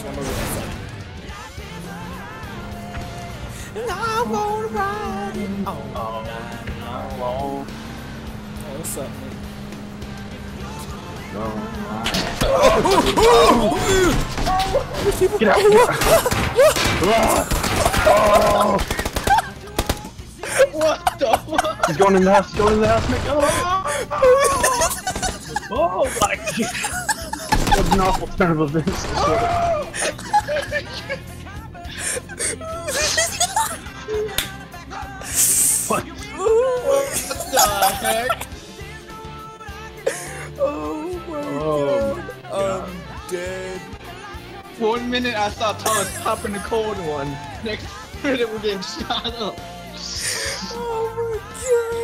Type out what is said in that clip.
I'm a real son. And I wanna ride it all Oh, night. no, Oh, what's up, man? Get out! What the fuck? He's going in the house. He's going in the house. Nick. Oh, oh my god! What an awful turn of events. what? What the heck? Oh my Oh god. I'm dead. One minute I saw Thomas popping the cold one. Next minute we're getting shot up. Oh my god. No!